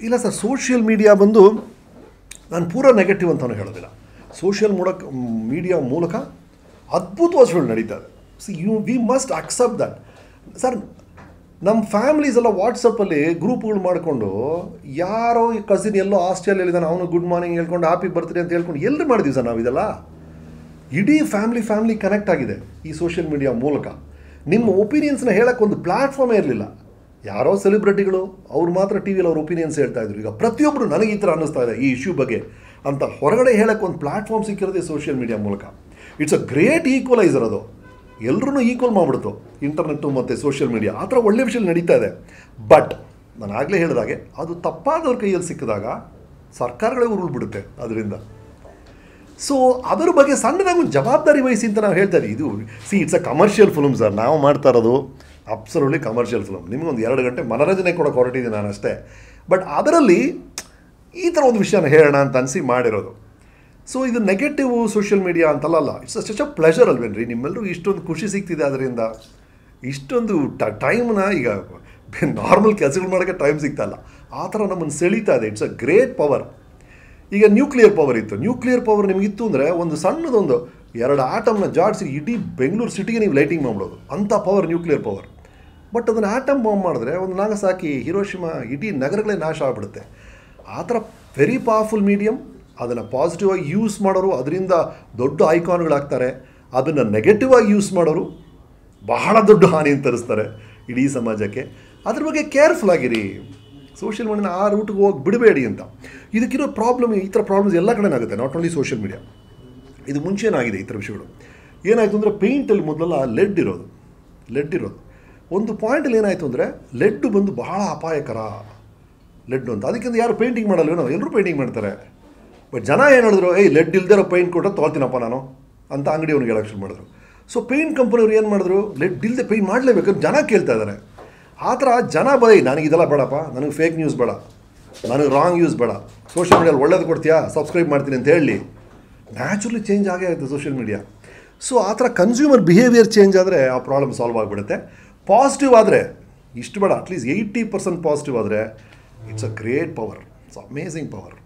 ಇಲ್ಲ sir social media ಬಂದು ನಾನು ಪೂರ ನೆಗೆಟಿವ್ ಅಂತಲೂ ಹೇಳೋದಿಲ್ಲ. ಸೋಷಿಯಲ್ ಮೂಲಕ ಮೀಡಿಯಾ ಮೂಲಕ ಅದ್ಭುತ ವಸ್ತುಗಳು ನಡೀತಾ ಇದೆ. See you we must accept that sir ನಮ್ಮ ಫ್ಯಾಮಿಲೀಸ್ ಎಲ್ಲ ವಾಟ್ಸಪ್ಪಲ್ಲಿ ಗ್ರೂಪ್ಗಳು ಮಾಡಿಕೊಂಡು, ಯಾರೋ ಕಸಿನ್ ಎಲ್ಲೋ ಆಸ್ಟ್ರೇಲಿಯಲ್ಲಿದ್ದಾನೆ ಅವನು ಗುಡ್ ಮಾರ್ನಿಂಗ್ ಹೇಳ್ಕೊಂಡು ಹ್ಯಾಪಿ ಬರ್ತ್ಡೇ ಅಂತ ಹೇಳ್ಕೊಂಡು ಎಲ್ಲರೂ ಮಾಡಿದ್ದೀವಿ ಸರ್ ನಾವು ಇದೆಲ್ಲ ಇಡೀ ಫ್ಯಾಮ್ಲಿ ಫ್ಯಾಮ್ಲಿ ಕನೆಕ್ಟ್ ಆಗಿದೆ ಈ ಸೋಷಿಯಲ್ ಮೀಡಿಯಾ ಮೂಲಕ. ನಿಮ್ಮ ಒಪಿನಿಯನ್ಸ್ನ ಹೇಳೋಕ್ಕೆ ಒಂದು ಪ್ಲ್ಯಾಟ್ಫಾರ್ಮೇ ಇರಲಿಲ್ಲ. ಯಾರೋ ಸೆಲೆಬ್ರಿಟಿಗಳು ಅವ್ರು ಮಾತ್ರ ಟಿ ವಿಯಲ್ಲಿ ಅವ್ರ ಒಪಿನಿಯನ್ಸ್ ಹೇಳ್ತಾ ಇದ್ರು. ಈಗ ಪ್ರತಿಯೊಬ್ಬರು ನನಗೆ ಈ ಥರ ಅನ್ನಿಸ್ತಾ ಇದೆ ಈ ಇಶ್ಯೂ ಬಗ್ಗೆ ಅಂತ ಹೊರಗಡೆ ಹೇಳೋಕ್ಕೆ ಒಂದು ಪ್ಲ್ಯಾಟ್ಫಾರ್ಮ್ ಸಿಕ್ಕಿರೋದೇ ಸೋಷಿಯಲ್ ಮೀಡಿಯಾ ಮೂಲಕ. ಇಟ್ಸ್ ಅ ಗ್ರೇಟ್ ಈಕ್ವಲೈಸರ್ ಅದು. ಎಲ್ಲರೂ ಈಕ್ವಲ್ ಮಾಡಿಬಿಡ್ತು. ಇಂಟರ್ನೆಟ್ಟು ಮತ್ತು ಸೋಷಿಯಲ್ ಮೀಡಿಯಾ ಆ ಥರ ಒಳ್ಳೆ ವಿಷಯ ನಡೀತಾ ಇದೆ. ಬಟ್ ನಾನು ಆಗಲೇ ಹೇಳಿದಾಗೆ ಅದು ತಪ್ಪಾದವ್ರ ಕೈಯಲ್ಲಿ ಸಿಕ್ಕಿದಾಗ ಸರ್ಕಾರಗಳೇ ಉರುಳ್ಬಿಡುತ್ತೆ ಅದರಿಂದ. ಸೊ ಅದರ ಬಗ್ಗೆ ಸಣ್ಣದಾಗ ಒಂದು ಜವಾಬ್ದಾರಿ ವಹಿಸಿ ಅಂತ ನಾವು ಹೇಳ್ತಾ ಇದ್ದೀವಿ ಇದು see it's a commercial film sir ನಾವು ಮಾಡ್ತಾ ಇರೋದು ಅಬ್ಸಲ್ಯೂಟ್ಲಿ ಕಮರ್ಷಿಯಲ್ ಫುಲ್ ನಿಮಗೆ ಒಂದು ಎರಡು ಗಂಟೆ ಮನೋರಂಜನೆ ಕ್ವಾಲಿಟಿ ಇದೆ ನಾನು ಅಷ್ಟೇ ಬಟ್ ಅದರಲ್ಲಿ ಈ ಥರ ಒಂದು ವಿಷಯನ ಹೇಳೋಣ ಅಂತ ಅನಿಸಿ ಮಾಡಿರೋದು. ಸೊ ಇದು ನೆಗೆಟಿವ್ ಸೋಷಿಯಲ್ ಮೀಡಿಯಾ ಅಂತಲ್ಲ ಇಟ್ಸ್ ಸಚ್ ಅ ಪ್ಲೆಷರ್ ಅಲ್ವೇನ್ರಿ? ನಿಮ್ಮೆಲ್ಲರೂ ಇಷ್ಟೊಂದು ಖುಷಿ ಸಿಗ್ತಿದೆ ಅದರಿಂದ ಇಷ್ಟೊಂದು ಟ ಟೈಮ್ನ ಈಗ ನಾರ್ಮಲ್ ಕೆಲಸಗಳು ಮಾಡೋಕ್ಕೆ ಟೈಮ್ ಸಿಗ್ತಾಯಿಲ್ಲ ಆ ಥರ ನಮ್ಮನ್ನು ಸೆಳೀತಾ ಇದೆ. ಇಟ್ಸ್ ಅ ಗ್ರೇಟ್ ಪವರ್ ಈಗ ನ್ಯೂಕ್ಲಿಯರ್ ಪವರ್ ಇತ್ತು. ನ್ಯೂಕ್ಲಿಯರ್ ಪವರ್ ನಿಮಗಿತ್ತು ಅಂದರೆ ಒಂದು ಸಣ್ಣದೊಂದು ಎರಡು ಆಟಮ್ನ ಜಾಡಿಸಿ ಇಡೀ ಬೆಂಗಳೂರು ಸಿಟಿಗೆ ನೀವು ಲೈಟಿಂಗ್ ಮಾಡ್ಬಿಡೋದು. ಅಂಥ ಪವರ್ ನ್ಯೂಕ್ಲಿಯರ್ ಪವರ್ ಬಟ್ ಅದನ್ನು ಆಟಮ್ ಬಾಂಬ್ ಮಾಡಿದ್ರೆ ಒಂದು ನಾಗಸಾಕಿ, ಹಿರೋಶಿಮಾ ಇಡೀ ನಗರಗಳೇ ನಾಶ ಆಗಿಬಿಡುತ್ತೆ. ಆ ಥರ ವೆರಿ ಪವರ್ಫುಲ್ ಮೀಡಿಯಮ್ ಅದನ್ನು ಪಾಸಿಟಿವ್ ಆಗಿ ಯೂಸ್ ಮಾಡೋರು ಅದರಿಂದ ದೊಡ್ಡ ಐಕಾನ್ಗಳಾಗ್ತಾರೆ ಅದನ್ನು ನೆಗೆಟಿವ್ ಆಗಿ ಯೂಸ್ ಮಾಡೋರು ಬಹಳ ದೊಡ್ಡ ಹಾನಿ ತರಿಸ್ತಾರೆ ಇಡೀ ಸಮಾಜಕ್ಕೆ. ಅದ್ರ ಬಗ್ಗೆ ಕೇರ್ಫುಲ್ ಆಗಿರಿ. ಸೋಷಿಯಲ್ ಮೀಡಿಯಾನ ಆ ರೂಟ್ಗೆ ಹೋಗಿ ಬಿಡಬೇಡಿ ಅಂತ. ಇದಕ್ಕಿರೋ ಪ್ರಾಬ್ಲಮ್ ಈ ಥರ ಪ್ರಾಬ್ಲಮ್ಸ್ ಎಲ್ಲ ಕಡೆ ಆಗುತ್ತೆ ನಾಟ್ ಓನ್ಲಿ ಸೋಷಿಯಲ್ ಮೀಡಿಯಾ ಇದು ಮುಂಚೆನಾಗಿದೆ ಈ ಥರ ವಿಷಯಗಳು. ಏನಾಯಿತು ಅಂದರೆ ಪೇಂಟಲ್ಲಿ ಮೊದಲೆಲ್ಲ ಲೆಡ್ ಇರೋದು. ಲೆಡ್ ಇರೋದು. ಒಂದು ಪಾಯಿಂಟಲ್ಲಿ ಏನಾಯಿತು ಅಂದರೆ ಲೆಡ್ಡು ಬಂದು ಬಹಳ ಅಪಾಯಕರ. ಲೆಡ್ಡು ಅಂತ. ಅದಕ್ಕಿಂತ ಯಾರು ಪೇಂಟಿಂಗ್ ಮಾಡಲ್ವೇನೋ? ಎಲ್ಲರೂ ಪೇಂಟಿಂಗ್ ಮಾಡ್ತಾರೆ. ಬಟ್ ಜನ ಏನು ಹೇಳಿದ್ರು, ಏಯ್ ಲೆಡ್ ಇಲ್ದಿರೋ ಪೇಂಟ್ ಕೊಟ್ಟರೆ ತೊಳ್ತೀನಪ್ಪ ನಾನು ಅಂತ ಅಂಗಡಿ ಅವ್ನಿಗೆ ಶುರು ಮಾಡಿದ್ರು. ಸೊ ಪೇಂಟ್ ಕಂಪನಿಯವ್ರು ಏನು ಮಾಡಿದ್ರು ಲೆಡ್ ಇಲ್ಲದೆ ಪೇಂಟ್ ಮಾಡಲೇಬೇಕು ಜನ ಕೇಳ್ತಾ ಇದ್ದಾರೆ ಆ ಥರ ಜನ ಬೈ ನನಗೆ ಇದೆಲ್ಲ ಬೇಡಪ್ಪ, ನನಗೆ ಫೇಕ್ ನ್ಯೂಸ್ ಬೇಡ, ನನಗೆ ರಾಂಗ್ ಯೂಸ್ ಬೇಡ ಸೋಷಿಯಲ್ ಮೀಡಿಯಲ್ಲಿ ಒಳ್ಳೇದು ಕೊಡ್ತೀಯಾ ಸಬ್ಸ್ಕ್ರೈಬ್ ಮಾಡ್ತೀನಿ ಅಂತ ಹೇಳಿ. ನ್ಯಾಚುರಲಿ ಚೇಂಜ್ ಆಗೇ ಆಗುತ್ತೆ ಸೋಷಿಯಲ್ ಮೀಡಿಯಾ ಸೊ ಆ ಥರ ಕನ್ಸ್ಯೂಮರ್ ಬಿಹೇವಿಯರ್ ಚೇಂಜ್ ಆದರೆ ಆ ಪ್ರಾಬ್ಲಮ್ ಸಾಲ್ವ್ ಆಗಿಬಿಡುತ್ತೆ. ಪಾಸಿಟಿವ್ ಆದರೆ, ಇಷ್ಟು ಬೇಡ at least eighty percent positive ಆದರೆ it's a great power it's amazing power